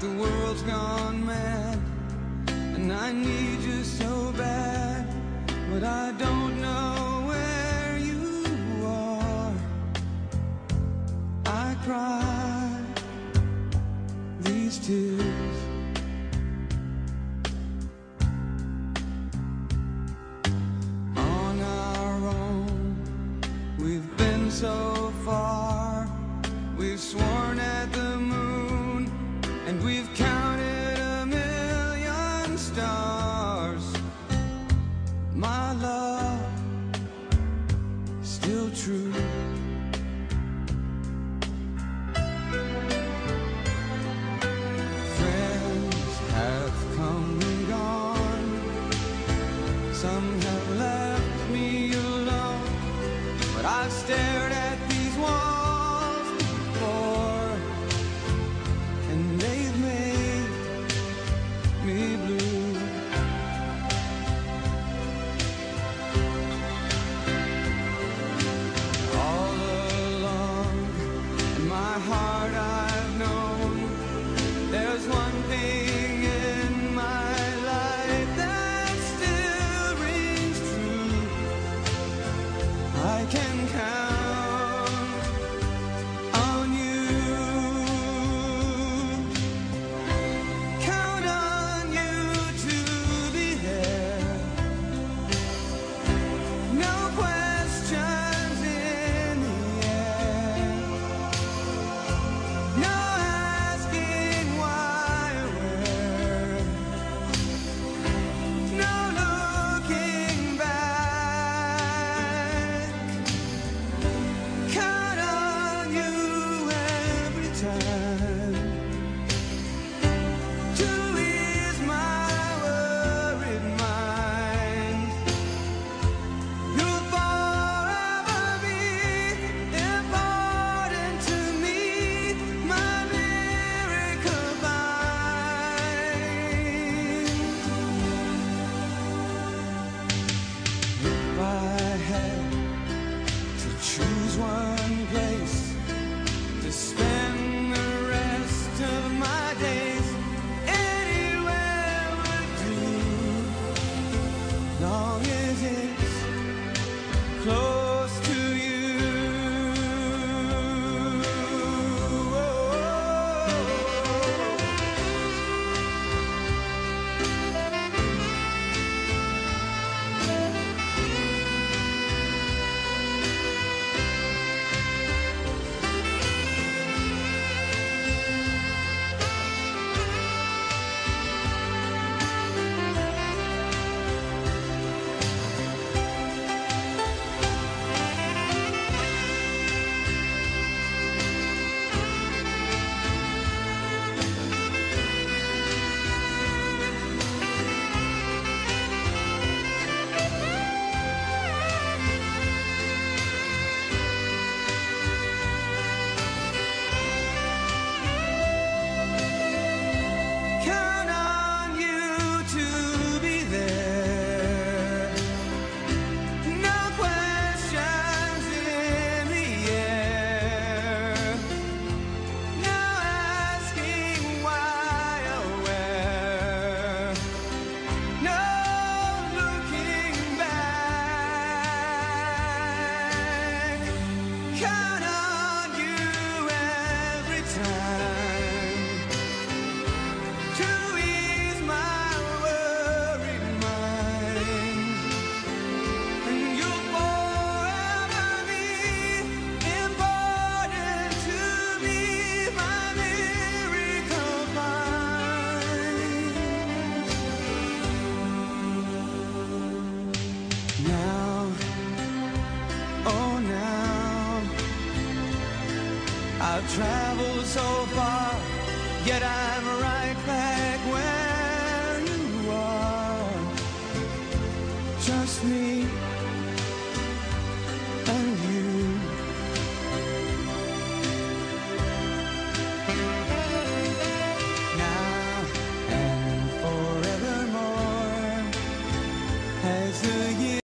the world's gone mad, and I need you so bad, but I don't. true. Friends have come and gone, some have left me alone, but I've stared had to choose one. traveled so far, yet I'm right.